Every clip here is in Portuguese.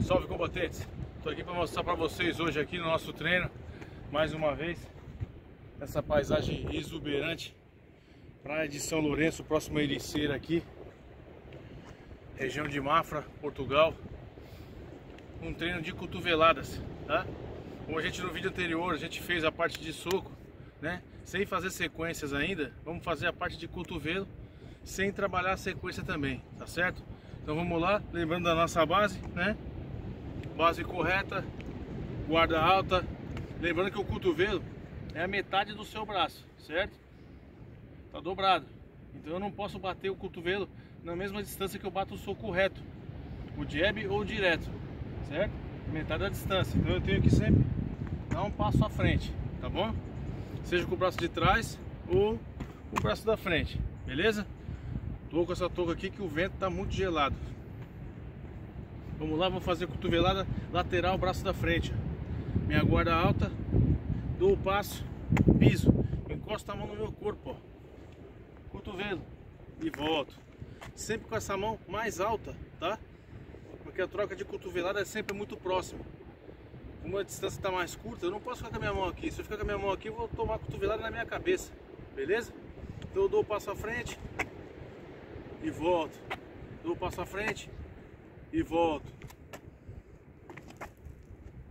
Salve combatentes! Estou aqui para mostrar para vocês hoje aqui no nosso treino, mais uma vez, essa paisagem exuberante, praia de São Lourenço, próximo a Ericeira aqui, região de Mafra, Portugal. Um treino de cotoveladas, tá? Como a gente no vídeo anterior, a gente fez a parte de soco, né? Sem fazer sequências ainda, vamos fazer a parte de cotovelo, sem trabalhar a sequência também, tá certo? Então vamos lá, lembrando da nossa base, né? Base correta, guarda alta. Lembrando que o cotovelo é a metade do seu braço, certo? Tá dobrado. Então eu não posso bater o cotovelo na mesma distância que eu bato o soco reto. O jab ou direto, certo? Metade da distância. Então eu tenho que sempre dar um passo à frente, tá bom? Seja com o braço de trás ou com o braço da frente, beleza? Tô com essa touca aqui que o vento tá muito gelado. Vamos lá, vamos fazer cotovelada lateral, braço da frente. Minha guarda alta, dou o passo, piso, encosto a mão no meu corpo, ó. Cotovelo e volto. Sempre com essa mão mais alta, tá? Porque a troca de cotovelada é sempre muito próxima. Como a distância está mais curta, eu não posso ficar com a minha mão aqui. Se eu ficar com a minha mão aqui, eu vou tomar cotovelada na minha cabeça. Beleza? Então eu dou o passo à frente, e volto. Dou um passo à frente e volto.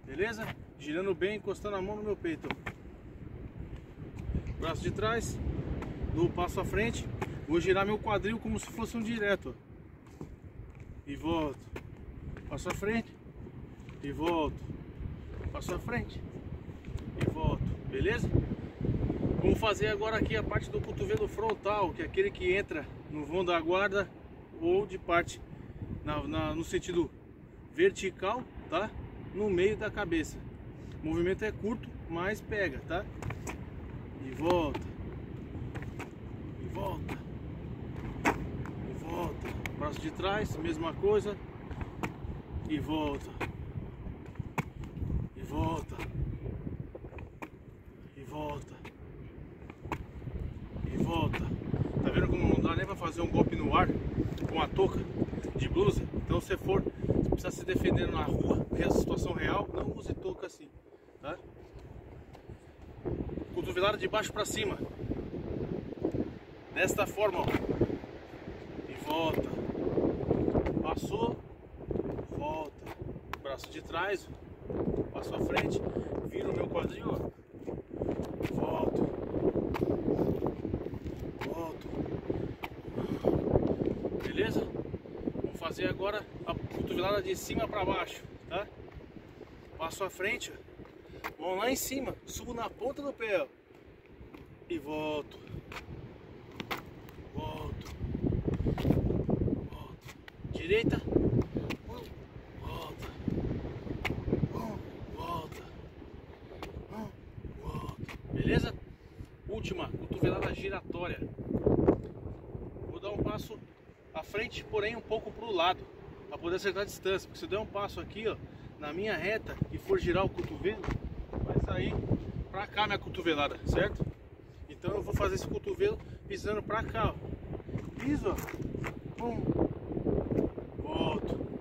Beleza? Girando bem, encostando a mão no meu peito. Braço de trás, um passo à frente, vou girar meu quadril como se fosse um direto. E volto. Passo à frente e volto. Passo à frente e volto. Beleza? Vamos fazer agora aqui a parte do cotovelo frontal, que é aquele que entra no vão da guarda ou de parte na, na, no sentido vertical, tá? No meio da cabeça. O movimento é curto, mas pega, tá? E volta. E volta. E volta. Braço de trás, mesma coisa. E volta. E volta. E volta e volta. Pra fazer um golpe no ar com a touca de blusa? Então se for, precisar se defender na rua, ver a situação real, não use touca assim, tá? Cotovelada de baixo pra cima. Desta forma, ó. E volta. Passou, volta. Braço de trás, passo à frente, vira o meu quadril, ó. beleza? Vamos fazer agora a cotovelada de cima para baixo, tá? Passo à frente, mão lá em cima, subo na ponta do pé, ó. e volto, volto, volto, direita, volta, volta, volta, beleza? Última, cotovelada giratória. Vou dar um passo frente, porém um pouco para o lado, para poder acertar a distância. Porque se eu der um passo aqui, ó, na minha reta e for girar o cotovelo, vai sair para cá minha cotovelada, certo? Então eu vou fazer esse cotovelo pisando para cá, ó. Piso, ó. Pum. Volto.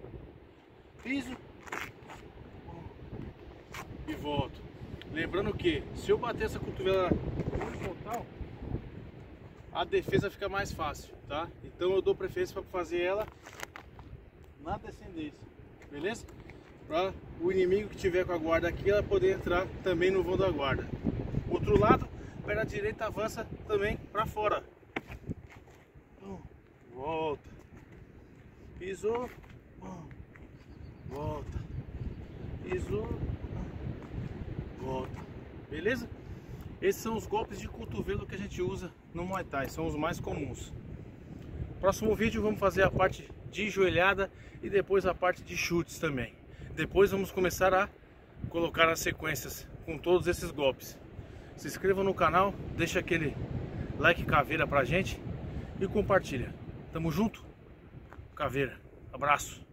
Piso. Pum. E volto. Lembrando que se eu bater essa cotovelada horizontal, a defesa fica mais fácil, tá? Então eu dou preferência para fazer ela na descendência, beleza? Para o inimigo que tiver com a guarda aqui, ela poder entrar também no vão da guarda. Outro lado, perna direita avança também para fora. Volta. Pisou. Volta. Pisou. Volta. Beleza? Esses são os golpes de cotovelo que a gente usa no Muay Thai, são os mais comuns. Próximo vídeo vamos fazer a parte de joelhada e depois a parte de chutes também. Depois vamos começar a colocar as sequências com todos esses golpes. Se inscreva no canal, deixa aquele like caveira pra gente e compartilha. Tamo junto? Caveira. Abraço.